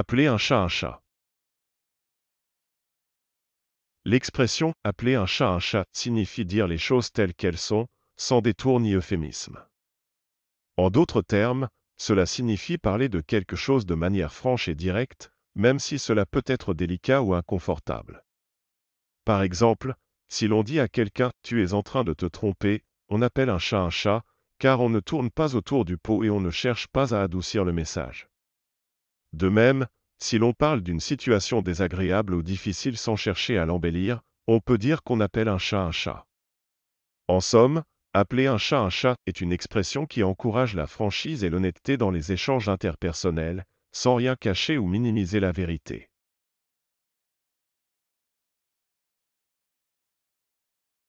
Appeler un chat un chat. L'expression appeler un chat un chat signifie dire les choses telles qu'elles sont, sans détour ni euphémisme. En d'autres termes, cela signifie parler de quelque chose de manière franche et directe, même si cela peut être délicat ou inconfortable. Par exemple, si l'on dit à quelqu'un Tu es en train de te tromper, on appelle un chat un chat, car on ne tourne pas autour du pot et on ne cherche pas à adoucir le message. De même, si l'on parle d'une situation désagréable ou difficile sans chercher à l'embellir, on peut dire qu'on appelle un chat un chat. En somme, appeler un chat un chat est une expression qui encourage la franchise et l'honnêteté dans les échanges interpersonnels, sans rien cacher ou minimiser la vérité.